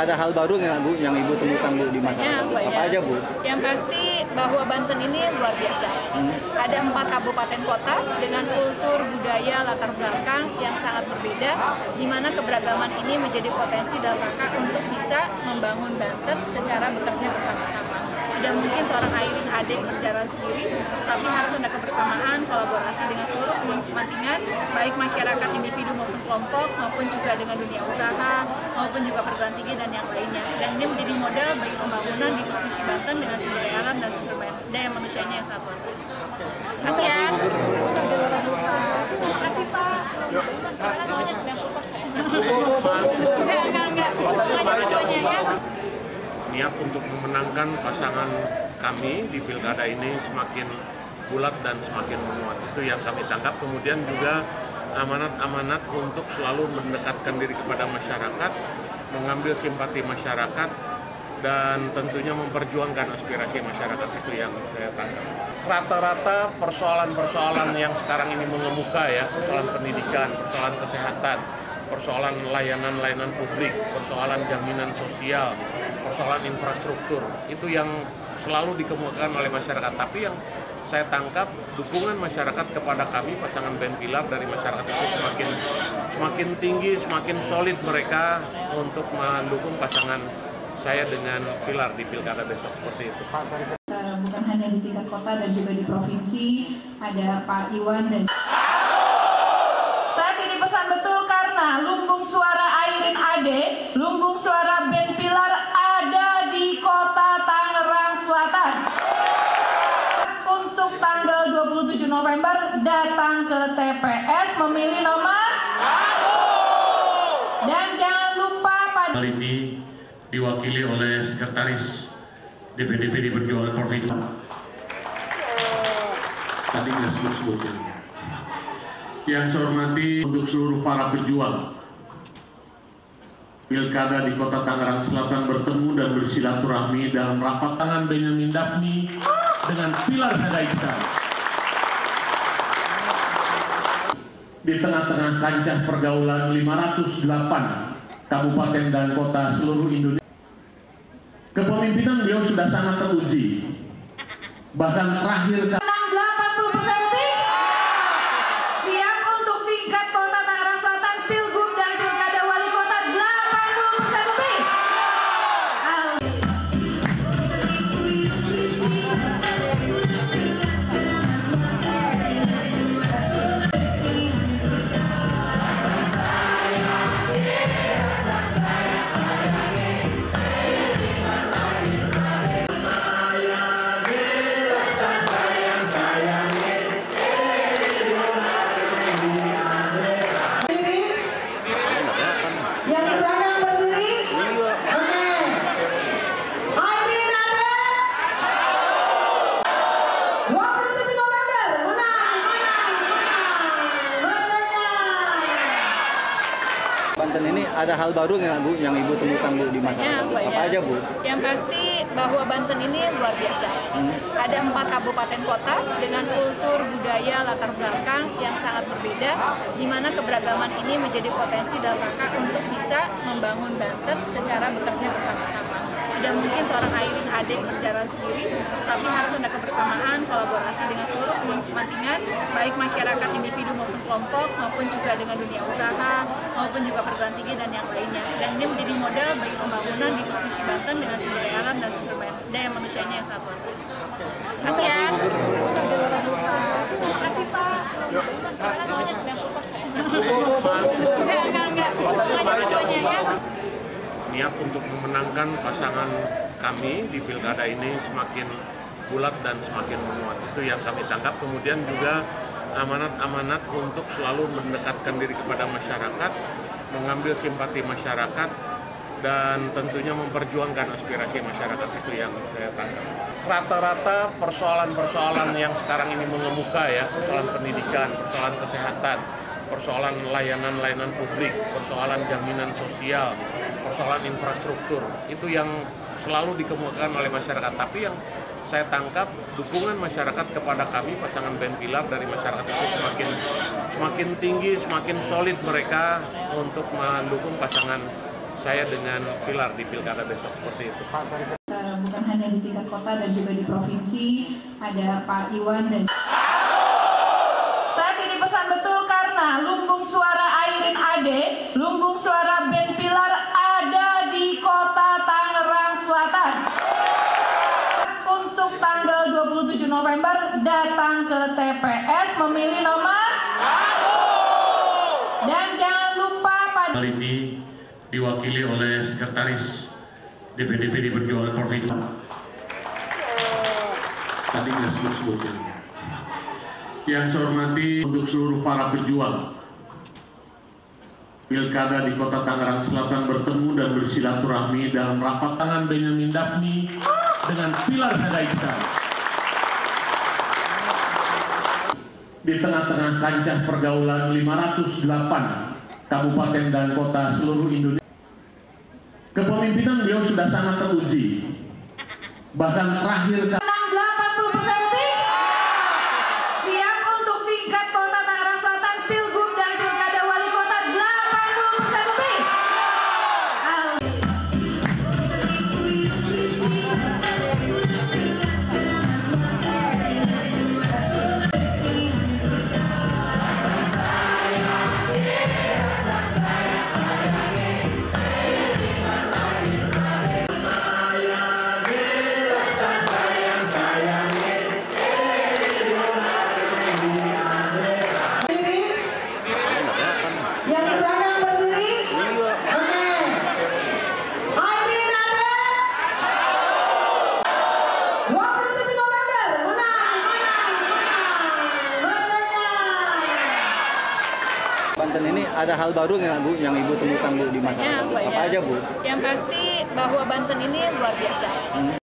ada hal baru nggak Bu yang Ibu temukan Bu di masyarakat? Banyak, Apa banyak. aja Bu? Yang pasti bahwa Banten ini luar biasa. Ada empat kabupaten kota dengan kultur, budaya, latar belakang yang sangat berbeda, di mana keberagaman ini menjadi potensi dalam rangka untuk bisa membangun Banten secara bekerja bersama-sama. Tidak mungkin seorang Airin adik berjalan sendiri, tapi harus ada kebersamaan, kolaborasi dengan seluruh kepentingan, baik masyarakat individu maupun kelompok, maupun juga dengan dunia usaha, maupun juga perguruan tinggi dan yang lainnya. Dan ini menjadi modal bagi pembangunan di Provinsi Banten dengan sumber daya alam dan sumber daya manusianya yang sangat luar biasa. Terima kasih ya. Terima kasih Pak. Sekarang maunya 90 persen. Enggak, enggak, enggak. Semuanya semuanya ya. niat untuk memenangkan pasangan kami di pilkada ini semakin bulat dan semakin menguat. Itu yang kami tangkap. Kemudian juga amanat-amanat untuk selalu mendekatkan diri kepada masyarakat, mengambil simpati masyarakat, dan tentunya memperjuangkan aspirasi masyarakat itu yang saya tangkap. Rata-rata persoalan-persoalan yang sekarang ini mengemuka ya, persoalan pendidikan, persoalan kesehatan, persoalan layanan-layanan publik, persoalan jaminan sosial, persoalan infrastruktur, itu yang selalu dikemukakan oleh masyarakat. Tapi yang saya tangkap dukungan masyarakat kepada kami pasangan Ben Pilar dari masyarakat itu semakin semakin tinggi, semakin solid mereka untuk mendukung pasangan saya dengan Pilar di pilkada besok seperti itu. Eh, bukan hanya di tingkat kota dan juga di provinsi ada Pak Iwan dan saat ini pesan betul karena lumbung suara Airin Ade, lumbung suara Ben Pilar ada di kota Tangerang Selatan. Untuk tanggal 27 November datang ke TPS memilih nomor dan jangan lupa pada ini diwakili oleh Sekretaris DPD PD Perjuangan Provinsi. tadi nggak sebut-sebutkan. Yang saya hormati untuk seluruh para pejuang Pilkada di Kota Tangerang Selatan bertemu dan bersilaturahmi dalam rapat tangan Benyamin Daphni dengan Pilar Sadaiksa. Di tengah-tengah kancah pergaulan 508 kabupaten dan kota seluruh Indonesia. Kepemimpinan beliau sudah sangat teruji. Bahkan terakhir ada hal baru nggak Bu yang Ibu temukan Bu di masyarakat? Banyak, Apa banyak. aja Bu? Yang pasti bahwa Banten ini luar biasa. Ada empat kabupaten kota dengan kultur, budaya, latar belakang yang sangat berbeda, di mana keberagaman ini menjadi potensi dalam rangka untuk bisa membangun Banten secara bekerja bersama-sama. Tidak mungkin seorang Airin adik berjalan sendiri, tapi harus ada kebersamaan, kolaborasi dengan seluruh kepentingan, baik masyarakat individu maupun kelompok, maupun juga dengan dunia usaha, maupun juga perguruan tinggi dan yang lainnya. Dan ini menjadi modal bagi pembangunan di Provinsi Banten dengan sumber daya alam dan sumber daya manusianya yang sangat luar biasa. Terima kasih ya. Terima kasih Pak. Sekarang maunya 90 persen. Enggak, enggak, enggak. Semuanya semuanya ya. Niat untuk memenangkan pasangan kami di pilkada ini semakin bulat dan semakin menguat. Itu yang kami tangkap. Kemudian juga amanat-amanat untuk selalu mendekatkan diri kepada masyarakat, mengambil simpati masyarakat, dan tentunya memperjuangkan aspirasi masyarakat itu yang saya tangkap. Rata-rata persoalan-persoalan yang sekarang ini mengemuka ya, persoalan pendidikan, persoalan kesehatan, persoalan layanan-layanan publik, persoalan jaminan sosial, persoalan infrastruktur, itu yang selalu dikemukakan oleh masyarakat. Tapi yang saya tangkap dukungan masyarakat kepada kami pasangan Ben Pilar dari masyarakat itu semakin semakin tinggi, semakin solid mereka untuk mendukung pasangan saya dengan Pilar di pilkada besok seperti itu. Eh, bukan hanya di tingkat kota dan juga di provinsi ada Pak Iwan dan saat ini pesan betul karena lumbung suara Airin Ade, lumbung suara TPS memilih nomor dan jangan lupa pada Hal ini diwakili oleh Sekretaris DPD PD Perjuangan Provinsi. Tadi nggak sebut-sebutnya. Yang saya hormati untuk seluruh para pejuang Pilkada di Kota Tangerang Selatan bertemu dan bersilaturahmi dalam rapat tangan Benyamin Daphni dengan Pilar Sadaiksa. Di tengah-tengah kancah pergaulan 508 kabupaten dan kota seluruh Indonesia. Kepemimpinan beliau sudah sangat teruji. Bahkan terakhir ada hal baru nggak Bu yang Ibu temukan Bu di? Banyak, Bu? banyak. Apa aja Bu? Yang pasti bahwa Banten ini luar biasa.